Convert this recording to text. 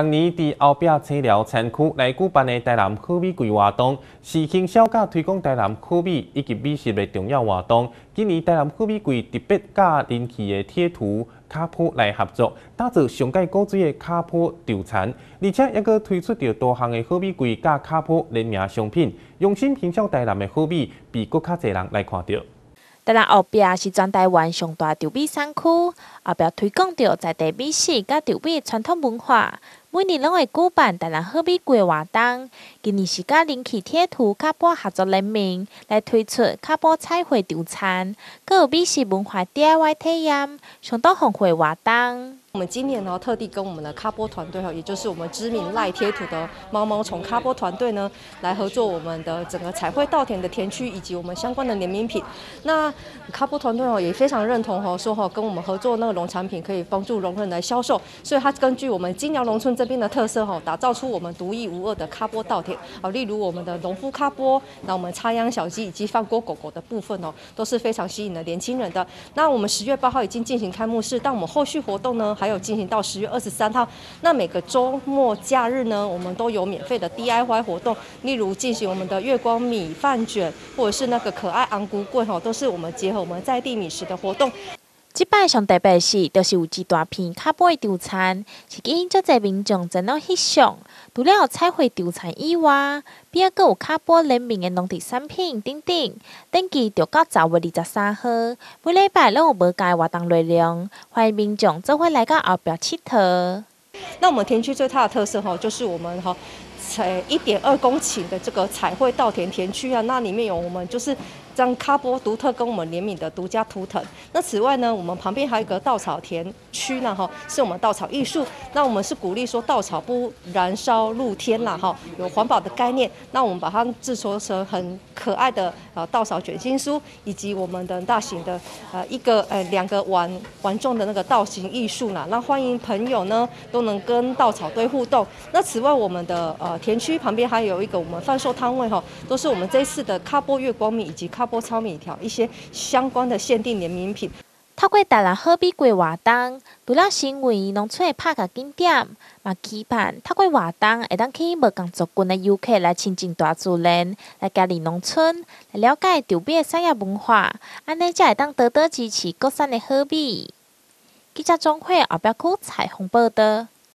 今年伫后壁青寮产区来举办的台南好米柜活动，是行销甲推广台南好米以及美食的重要活动。今年台南好米柜特别甲人气的贴图卡坡来合作，打造上界古锥的卡坡稻产，而且还阁推出着多项的好米柜甲卡坡联名商品，用心品销台南的好米，被更较侪人来看到。台南后壁是全台湾上大稻米产区，后壁推广着在地美食甲稻米传统文化。每年拢会举办台南好米季活动，今年是甲人气铁图卡波合作联名来推出卡波彩绘稻餐，各有美食文化 DIY 体验，相当丰富活动。我们今年呢，特地跟我们的卡波团队哈，也就是我们知名赖贴图的毛毛虫卡波团队呢，来合作我们的整个彩绘稻田的田区以及我们相关的联名品。那卡波团队哦也非常认同哈，说哈跟我们合作那个农产品可以帮助农人来销售，所以他根据我们金鸟农村这边的特色哈，打造出我们独一无二的卡波稻田啊，例如我们的农夫卡波，那我们插秧小鸡以及放锅狗狗的部分哦，都是非常吸引了年轻人的。那我们十月八号已经进行开幕式，但我们后续活动呢？还有进行到十月二十三号，那每个周末假日呢，我们都有免费的 DIY 活动，例如进行我们的月光米饭卷，或者是那个可爱昂菇棍哈，都是我们结合我们在地米食的活动。即摆上特别是，就是有一大片卡波的稻餐，是吸引足侪民众真拢翕相。除了彩绘稻餐以外，边个有卡波联名的农地产品等等。登记就到十月二十三号，每礼拜拢有无界活动内容，欢迎民众做伙来到后壁佚佗。那我们田区最大的特色哈，就是我们哈采一点二公顷的这个彩绘稻田田区啊，那里面有我们就是。张卡波独特跟我们联名的独家图腾。那此外呢，我们旁边还有一个稻草田区呢，哈，是我们稻草艺术。那我们是鼓励说稻草不燃烧露天啦，哈，有环保的概念。那我们把它制作成很可爱的呃稻草卷心书，以及我们的大型的呃一个呃两个碗碗重的那个造型艺术啦。那欢迎朋友呢都能跟稻草堆互动。那此外，我们的呃田区旁边还有一个我们贩售摊位哈，都是我们这次的卡波月光米以及卡。波糙米条一些相关的限定联名品。透过台南好比过活动，除了成为农村的拍卡景点，嘛期盼透过活动会当去无工作群的游客来亲近大自然，来家里农村，来了解稻米的产业文化，安尼才会当多多支持国产的好米。记者钟慧后壁区彩虹报道。